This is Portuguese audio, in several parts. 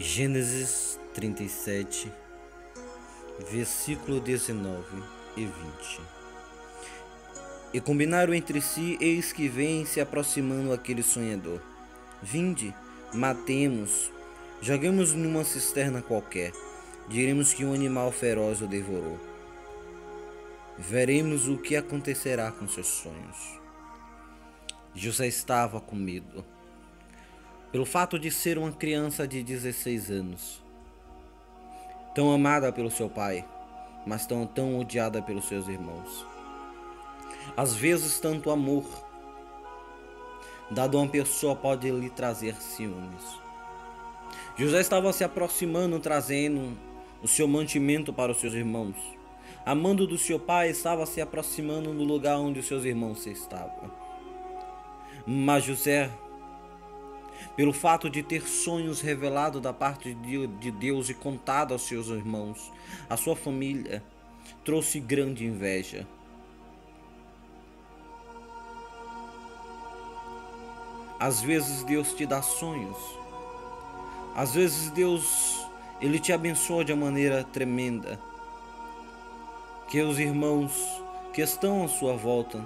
Gênesis 37, versículo 19 e 20. E combinaram entre si, eis que vem se aproximando aquele sonhador. Vinde, matemos, joguemos numa cisterna qualquer, diremos que um animal feroz o devorou. Veremos o que acontecerá com seus sonhos. José estava com medo pelo fato de ser uma criança de 16 anos, tão amada pelo seu pai, mas tão, tão odiada pelos seus irmãos. Às vezes, tanto amor dado a uma pessoa pode lhe trazer ciúmes. José estava se aproximando, trazendo o seu mantimento para os seus irmãos. Amando do seu pai, estava se aproximando do lugar onde os seus irmãos estavam. Mas José pelo fato de ter sonhos revelados da parte de Deus e contado aos seus irmãos, a sua família, trouxe grande inveja. Às vezes Deus te dá sonhos. Às vezes Deus ele te abençoa de uma maneira tremenda. Que os irmãos que estão à sua volta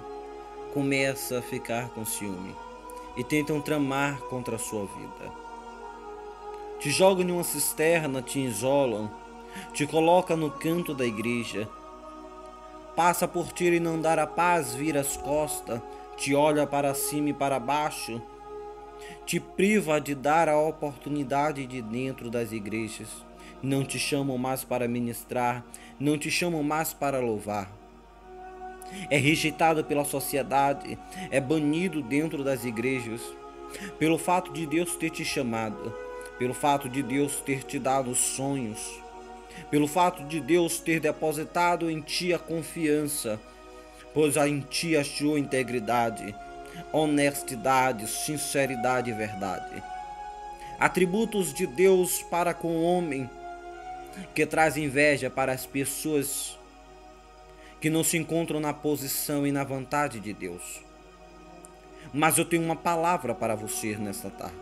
começam a ficar com ciúme e tentam tramar contra a sua vida. Te jogam em uma cisterna, te isolam, te colocam no canto da igreja. Passa por ti e não dar a paz, vira as costas, te olha para cima e para baixo, te priva de dar a oportunidade de dentro das igrejas. Não te chamam mais para ministrar, não te chamam mais para louvar é rejeitado pela sociedade, é banido dentro das igrejas, pelo fato de Deus ter te chamado, pelo fato de Deus ter te dado sonhos, pelo fato de Deus ter depositado em ti a confiança, pois em ti achou integridade, honestidade, sinceridade e verdade. Atributos de Deus para com o homem que traz inveja para as pessoas que não se encontram na posição e na vontade de Deus. Mas eu tenho uma palavra para você nesta tarde.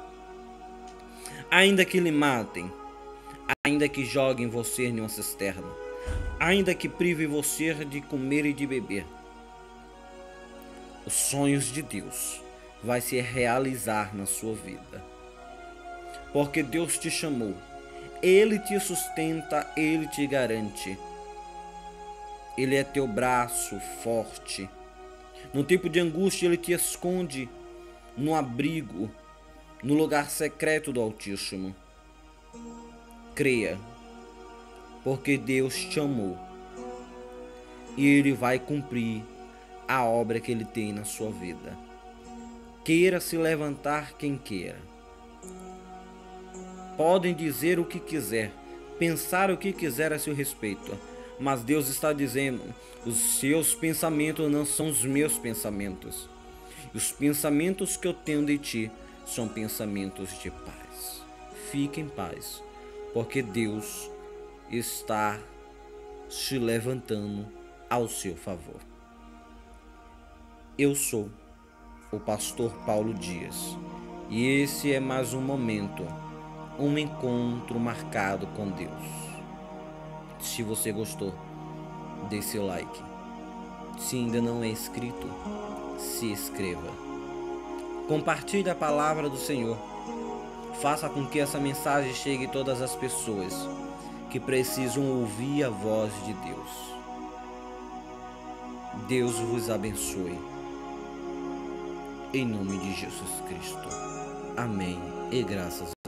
Ainda que lhe matem, ainda que joguem você em uma cisterna, ainda que privem você de comer e de beber, os sonhos de Deus vai se realizar na sua vida. Porque Deus te chamou, Ele te sustenta, Ele te garante ele é teu braço forte. No tempo de angústia, ele te esconde no abrigo, no lugar secreto do Altíssimo. Creia, porque Deus te amou e ele vai cumprir a obra que ele tem na sua vida. Queira se levantar quem queira. Podem dizer o que quiser, pensar o que quiser a seu respeito mas Deus está dizendo: os seus pensamentos não são os meus pensamentos. Os pensamentos que eu tenho de ti são pensamentos de paz. Fique em paz, porque Deus está se levantando ao seu favor. Eu sou o pastor Paulo Dias e esse é mais um momento, um encontro marcado com Deus. Se você gostou, dê seu like. Se ainda não é inscrito, se inscreva. Compartilhe a palavra do Senhor. Faça com que essa mensagem chegue a todas as pessoas que precisam ouvir a voz de Deus. Deus vos abençoe. Em nome de Jesus Cristo. Amém e graças